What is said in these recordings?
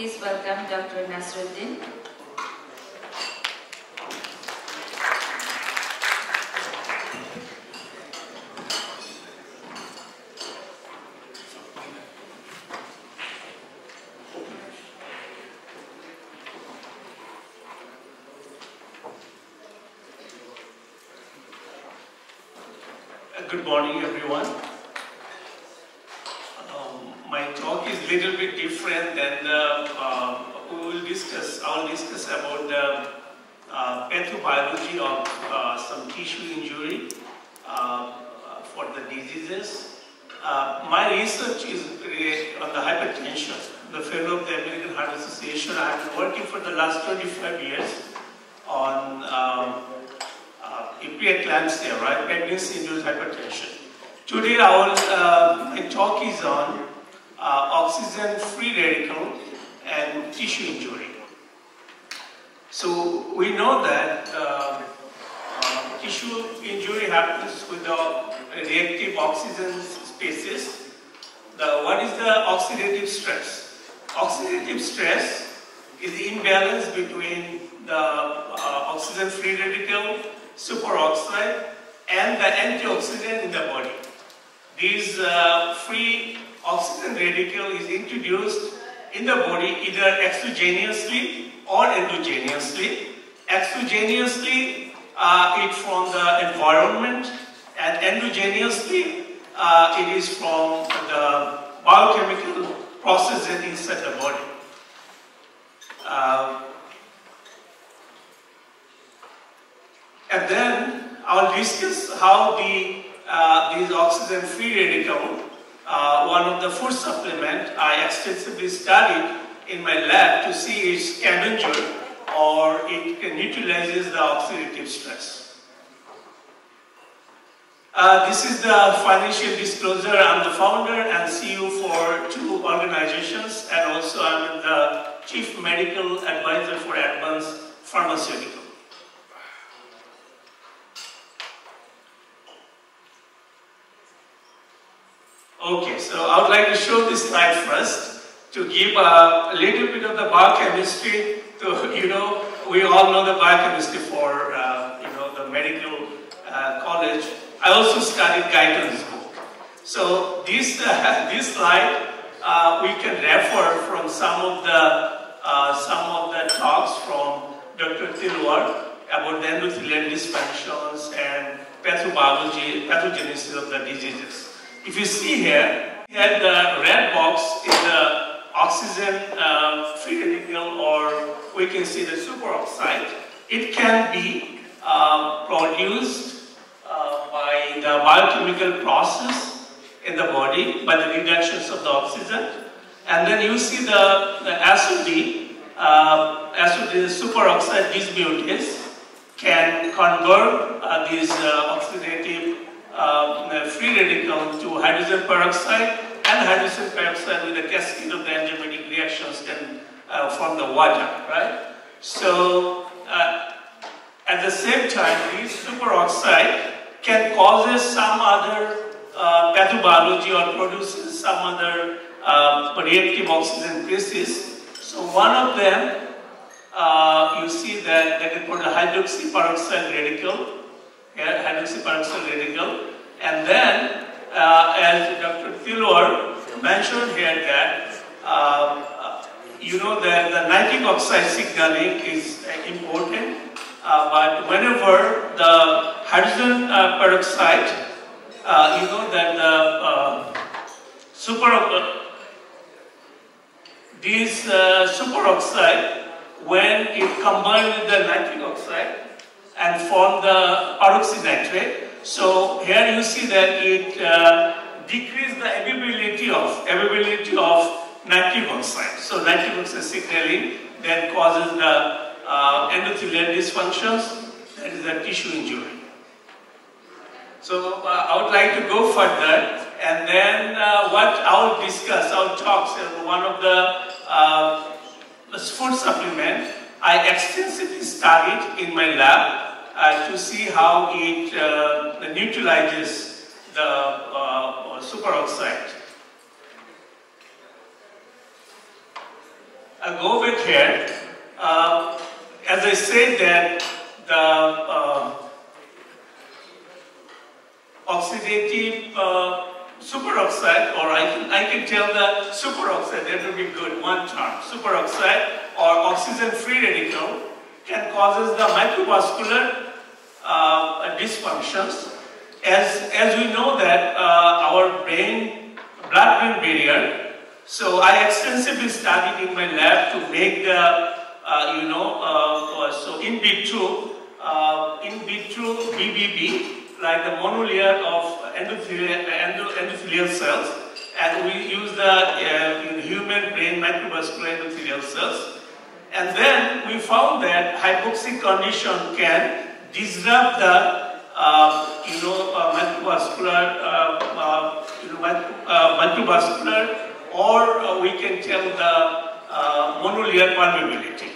please welcome Dr. Nasir Uddin. Uh, Good morning, everyone. Um, my talk is little bit different than the, uh, we will discuss, I will discuss about the uh, pathobiology of uh, some tissue injury uh, for the diseases. Uh, my research is on the hypertension, the fellow of the American Heart Association. I have been working for the last 25 years on um, uh, preeclampsia, right? Pregnancy-induced hypertension. Today, uh, my talk is on uh, oxygen-free radical and tissue injury. So we know that uh, uh, tissue injury happens with the reactive oxygen species. The, what is the oxidative stress? Oxidative stress is the imbalance between the uh, oxygen-free radical, superoxide, and the antioxidant in the body. This uh, free oxygen radical is introduced in the body either exogenously or endogenously. Exogenously, uh, it from the environment, and endogenously, uh, it is from the biochemical processes inside the body. Uh, and then I'll discuss how the uh, these oxygen-free radical, uh, one of the food supplement I extensively studied in my lab to see its scavenger or it neutralizes the oxidative stress. Uh, this is the financial disclosure. I'm the founder and CEO for two organizations and also I'm the chief medical advisor for Advanced Pharmaceutical. Okay, so I would like to show this slide first to give a little bit of the biochemistry to, you know, we all know the biochemistry for, uh, you know, the medical uh, college. I also studied Guyton's book. So this, uh, this slide, uh, we can refer from some of the, uh, some of the talks from Dr. Tilwar about the endothelial dysfunctions and pathobiology, pathogenesis of the diseases. If you see here, here the red box is the oxygen uh, free radical or we can see the superoxide. It can be uh, produced uh, by the biochemical process in the body by the reductions of the oxygen. And then you see the, the SOD, uh, superoxide dismutase can convert uh, these uh, oxidative uh, free radical to hydrogen peroxide and hydrogen peroxide with a cascade of the enzymatic reactions can uh, form the water, right? So uh, at the same time, this superoxide can cause some other uh, pathobiology or produces some other uh, reactive oxygen species. So one of them, uh, you see that they can a hydroxy peroxide radical hydroxy peroxide radical. And then, uh, as Dr. Tilor mentioned here that, uh, you know that the nitric oxide signaling is uh, important, uh, but whenever the hydrogen uh, peroxide, uh, you know that the super, this superoxide, when it combined with the nitric oxide, and form the peroxynitrite. So here you see that it uh, decrease the availability of availability of nitric oxide. So nitric oxide signaling then causes the uh, endothelial dysfunctions, that is the tissue injury. So uh, I would like to go further and then uh, what I will discuss, I will talk, so one of the uh, food supplement I extensively studied in my lab uh, to see how it uh, neutralizes the uh, superoxide. Uh, go back here, uh, as I said that the oxidative uh, superoxide, or I can, I can tell the superoxide, that would be good, one term. Superoxide or oxygen free radical can causes the microvascular uh, dysfunctions. As, as we know that uh, our brain, blood-brain barrier, so I extensively studied in my lab to make the, uh, you know, uh, uh, so in vitro, uh, in vitro BBB, like the monolayer of endothelial, endothelial cells, and we use the human brain microvascular endothelial cells. And then we found that hypoxic condition can disrupt the uh, you know uh, microvascular uh, uh you know uh, or uh, we can tell the monolayer permeability.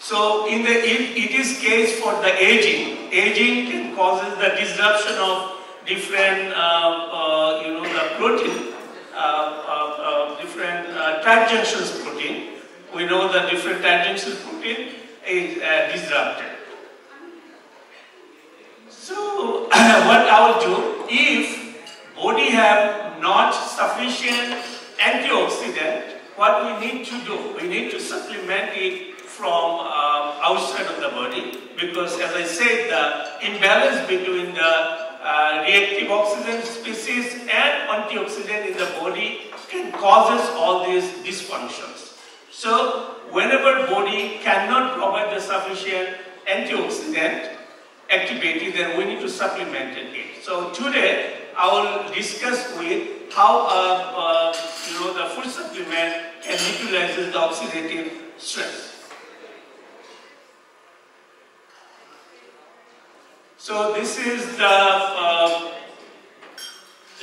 So in the it, it is case for the aging. Aging can causes the disruption of different you know the protein different uh, tight junctions protein. We know the different tight junctions protein is uh, disrupted. So what I will do, if body have not sufficient antioxidant, what we need to do, we need to supplement it from uh, outside of the body because as I said, the imbalance between the uh, reactive oxygen species and antioxidant in the body can causes all these dysfunctions. So whenever body cannot provide the sufficient antioxidant activity, then we need to supplement it. So today I will discuss with how uh, uh, you know the food supplement can utilize the oxidative stress. So this is the uh,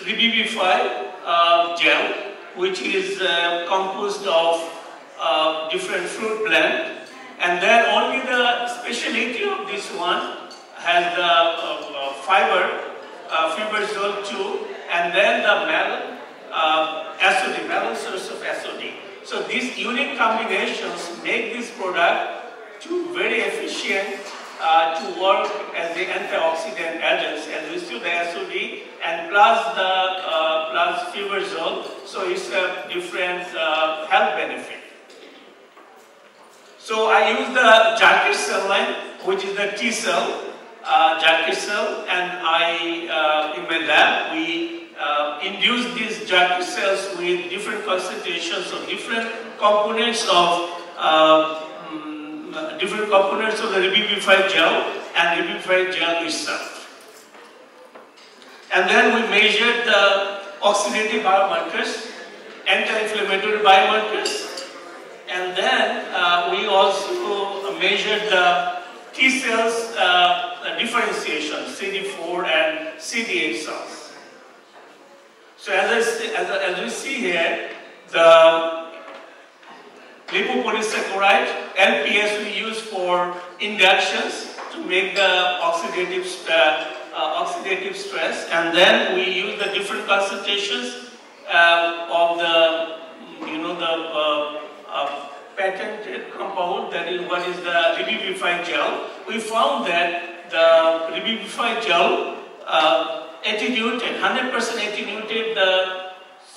Revivify uh, gel which is uh, composed of uh, different fruit blend. And then only the speciality of this one has the uh, fiber, uh, Fibersol 2, and then the melon, uh, SOD, melon source of SOD. So these unique combinations make this product to very efficient uh, to work as the antioxidant agents and restore the SOD and plus the uh, plus Fibersol. So it's a different uh, health benefit. So I use the Jurkat cell line, which is the T cell, uh, cell, and I uh, in my lab we uh, induce these Jurkat cells with different concentrations of different components of uh, different components of the Revivify gel and Revivify gel itself. And then we measured the oxidative biomarkers, anti-inflammatory biomarkers, and then uh, we also measured the T cells uh, differentiation, CD4 and CD8 cells. So as, I, as, as we see here, the lipopolysaccharide, LPS we use for inductions to make the oxidative, uh, uh, oxidative stress and then we use the different concentrations uh, of the, you know, the uh, uh, patented compound that is what is the Revivify gel. We found that the Revivify gel uh, attenuated, 100% attenuated the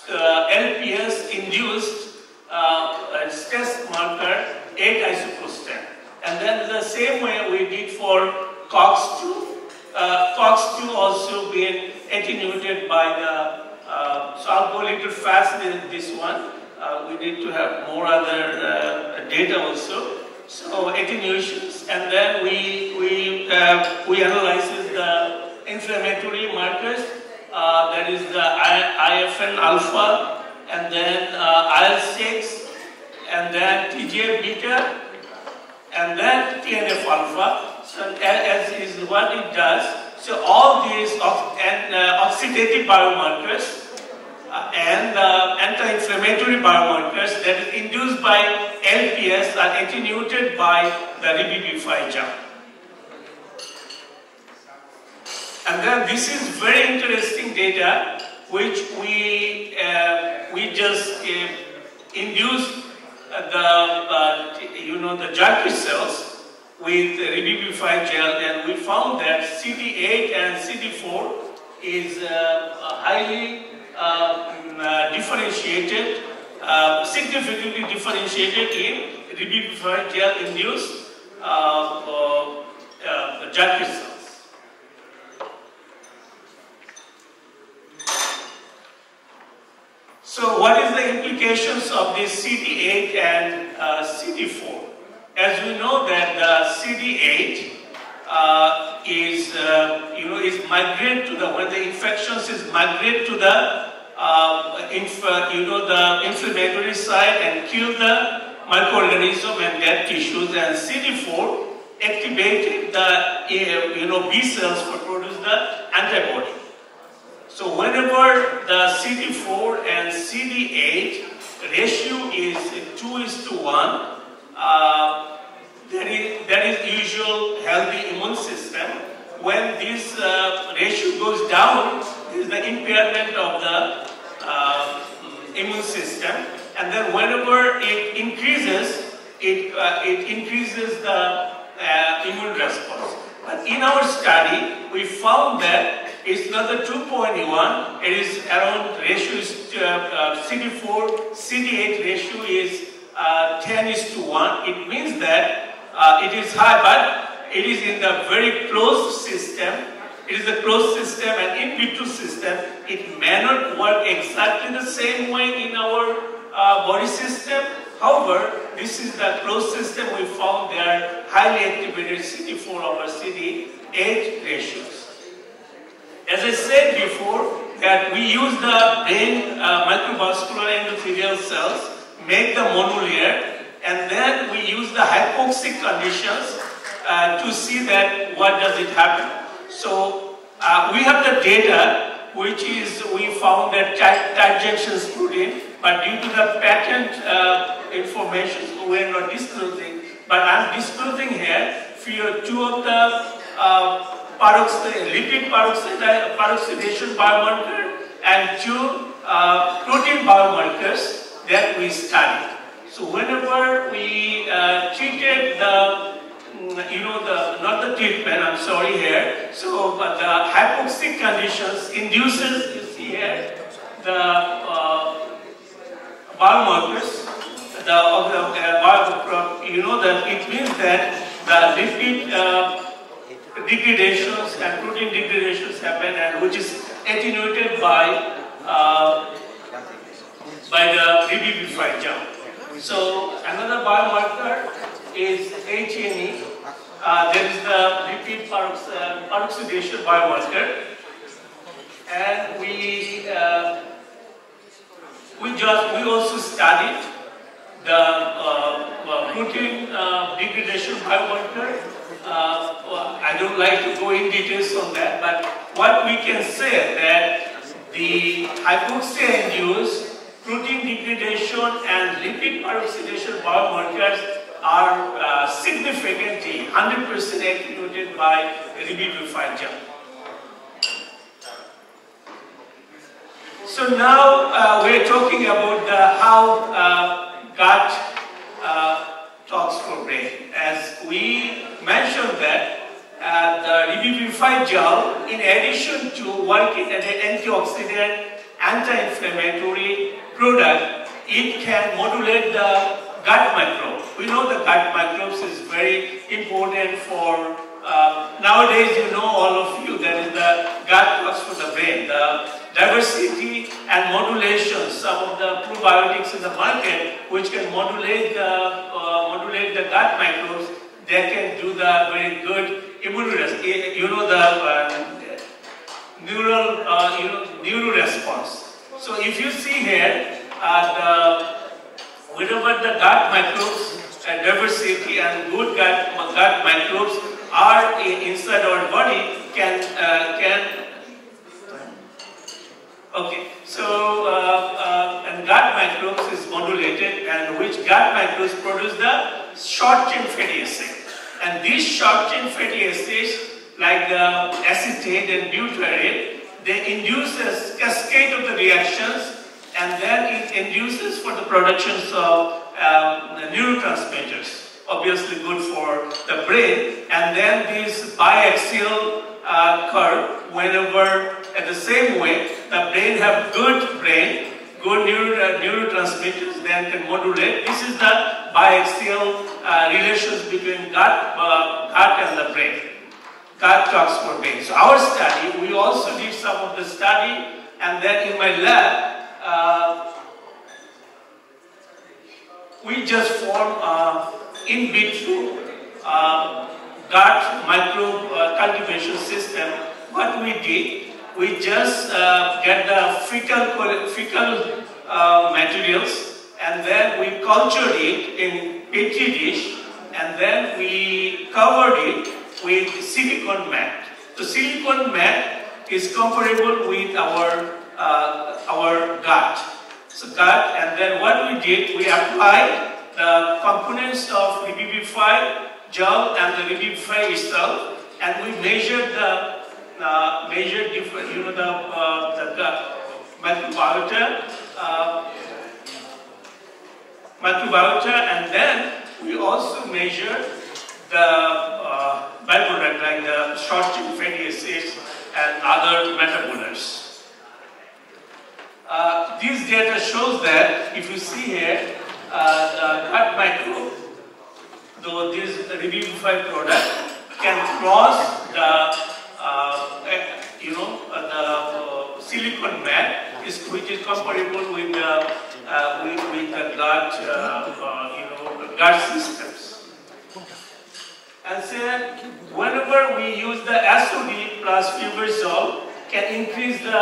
LPS induced uh, stress marker 8 isoprostane. And then the same way we did for COX-2. Uh, COX-2 also being attenuated by the, uh, so I'll go a little fast in this one. Uh, we need to have more other uh, data also. So attenuations, and then we we uh, we analyze the inflammatory markers. Uh, that is the IFN alpha and then uh, IL-6, and then TGF beta, and then TNF alpha. So as is what it does. So all these and uh, oxidative biomarkers and uh, anti-inflammatory biomarkers that is induced by LPS are attenuated by the Revivify gel. And then this is very interesting data which we, uh, we just uh, induce uh, the, uh, you know, the Jurkat cells with Revivify gel and we found that CD8 and CD4 is uh, highly uh, uh, differentiated, uh, significantly differentiated in gel induced uh, uh, uh, Jurkat cells. So what is the implications of this CD8 and uh, CD4? As we know that the CD8 uh, is, uh, you know, is migrate to the, when the infections is migrate to the, uh, inf you know, the inflammatory side and kill the microorganism and dead tissues and CD4 activated the, uh, you know, B cells to produce the antibody. So whenever the CD4 and CD8 ratio is 2 is to 1, uh, there, is, there is usual healthy immune system. When this uh, ratio goes down, is the impairment of the uh, immune system. And then whenever it increases, it, uh, it increases the uh, immune response. But in our study, we found that it's not the 2.1, it is around ratio is uh, uh, CD4, CD8 ratio is uh, 10 is to 1. It means that uh, it is high, but it is in the very closed system. It is a closed system and in vitro system. It may not work exactly the same way in our uh, body system. However, this is the closed system we found they are highly activated CD4 over CD8 ratios. As I said before, that we use the brain uh, microvascular endothelial cells, make the monolayer, and then we use the hypoxic conditions uh, to see that what does it happen. So uh, we have the data, which is we found that junction protein, but due to the patent uh, information, we are not disclosing. But I'm disclosing here for two of the uh, lipid peroxidation biomarker and two uh, protein biomarkers that we studied. So whenever we uh, treated the, mm, you know, the not the treatment, I'm sorry here, so but the hypoxic conditions induces, you see here, the uh, biomarkers, the, uh, uh, you know that it means that the lipid uh, degradations and protein degradations happen and which is attenuated by uh, by the Revivify gel. So another biomarker is HNE. Uh, there is the lipid peroxidation biomarker, and we uh, we just we also studied the uh, protein uh, degradation biomarker uh, I don't like to go in details on that, but what we can say that the hypoxia-induced protein degradation and lipid peroxidation biomarkers are uh, significantly 100% attenuated by Revivify gel. So now uh, we're talking about the, how uh, gut uh, talks for brain. As we mentioned that uh, the Revivify gel, in addition to working as an antioxidant, anti-inflammatory product, it can modulate the gut microbe. We know the gut microbes is very important for, uh, nowadays you know all of you, that is the gut works for the brain. The diversity and modulation, some of the probiotics in the market which can modulate the, uh, modulate the gut microbes they can do the very good immune. You know the uh, neural, uh, you know, neural response. So if you see here, uh, the whenever the gut microbes uh, diversity and good gut, gut microbes are inside our body, can uh, can Okay, so uh, uh, and gut microbes is modulated, and which gut microbes produce the short chain fatty acid. And these short chain fatty acids, like the acetate and butyrate, they induce a cascade of the reactions and then it induces for the productions of um, neurotransmitters, obviously good for the brain, and then this biaxial uh, curve, whenever at the same way, the brain have good brain, good neuro, uh, neurotransmitters, then can modulate. This is the biaxial uh, relations between gut, uh, gut and the brain. Talks for brain. So our study, we also did some of the study, and then in my lab, uh, we just form uh, in vitro uh, gut microbe uh, cultivation system. What we did, we just uh, get the fecal, fecal uh, materials and then we cultured it in petri dish and then we covered it with silicon mat. The silicon mat is comparable with our uh, our gut. So gut, and then what we did, we applied the components of Revivify gel and the Revivify itself, and we measured the uh, measured different, you know, the uh, the gut microbiota, uh, microbiota, and then we also measured the uh, byproduct like the short chain fatty acids and other metabolites. Uh, this data shows that if you see here, uh, the gut microbe, though this Revivify product can cross the, uh, you know, the silicon mat, is, which is comparable with the, with, with the gut, you know, gut systems. And so, we use the SOD plus Fibersol, can increase the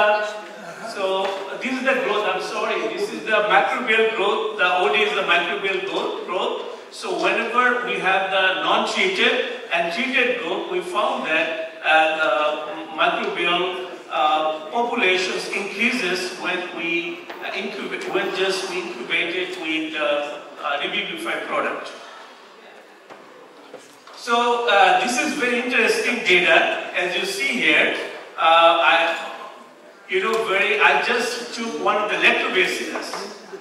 so this is the growth, I'm sorry, this is the microbial growth, the OD is the microbial growth. growth. So whenever we have the non-treated and treated group, we found that uh, the microbial uh, populations increases when we uh, incubate, when just we incubate it with uh, uh, product. So uh, this is very interesting data, as you see here. Uh, I, you know, very, I just took one of the lactobacillus.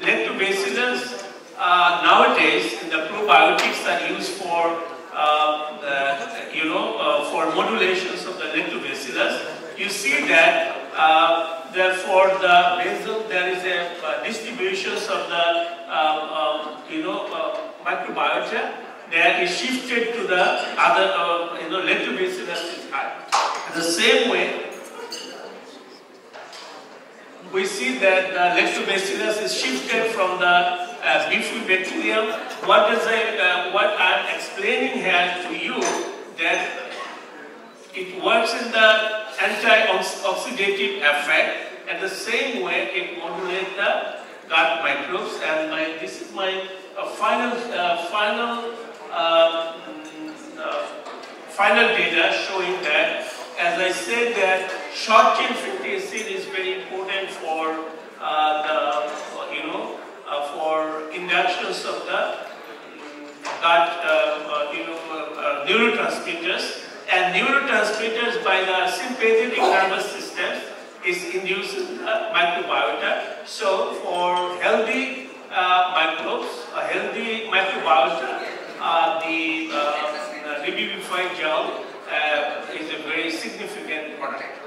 Lactobacillus uh, nowadays, the probiotics are used for, uh, uh, you know, uh, for modulations of the lactobacillus. You see that, that the basal, there is a distributions of the, um, you know, microbiota that is shifted to the other, you know, lactobacillus is high. The same way, we see that the lactobacillus is shifted from the uh, bifidobacterium. What does I, uh, what I'm explaining here to you that it works in the anti-oxidative effect. and the same way, it modulates the gut microbes. And my, this is my uh, final, uh, final, uh, uh, final data showing that, as I said, that short chain fatty acid is very important for uh, the, you know, uh, for inductions of the gut, uh, uh, you know, uh, neurotransmitters. And neurotransmitters by the sympathetic nervous system is induced in the microbiota. So for healthy microbes, a healthy microbiota, the uh, Revivify gel is a very significant product.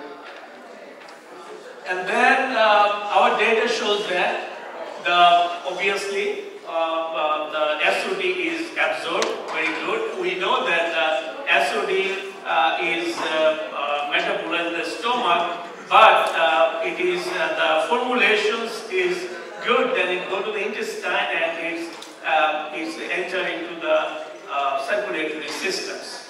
And then uh, our data shows that the obviously uh, uh, the SOD is absorbed very good. We know that the SOD uh, is uh, uh, metabolized in the stomach, but it is the formulations is good. Then it go to the intestine and is is enter into the circulatory systems.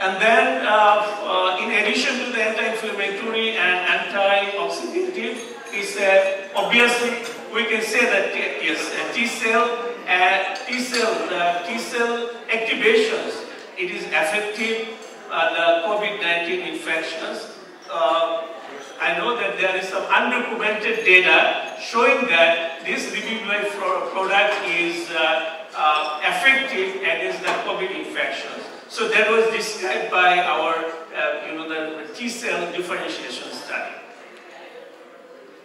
And then, uh, uh, in addition to the anti-inflammatory and anti-oxidative, is obviously we can say that yes, T cell T cell, T cell activations, it is effective. Uh, the COVID-19 infections. Uh, I know that there is some undocumented data showing that this Revivify product is uh, effective against the COVID infections. So that was described by our, uh, you know, the T cell differentiation study.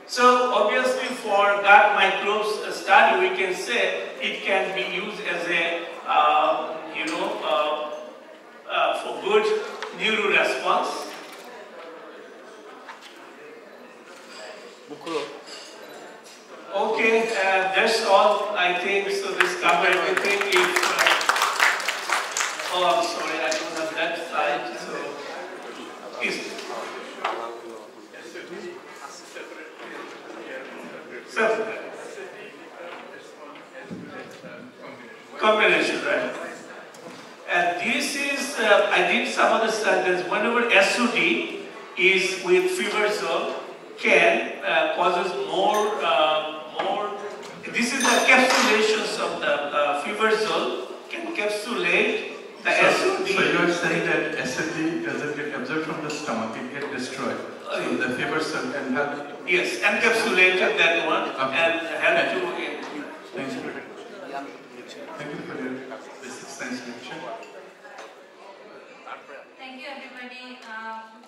So obviously for gut microbes study, we can say it can be used as a, uh, you know, uh, uh, for good neuro response. Okay, uh, that's all, I think, so this cover everything. If, uh, oh, I'm sorry, I don't have that slide, so. Is, so, combination, right? And this is, uh, I did some other studies, whenever SOD is with Fibersol, can uh, causes more, uh, more, this is the encapsulations of the uh, Fibersol, can encapsulate the So, SOD. so you are saying that SLD doesn't get absorbed from the stomach, it gets destroyed. So the Fibersol can help. Yes, encapsulated that one Okay. and help to, Thank you. Thank you for your basic science lecture. Thank you, everybody.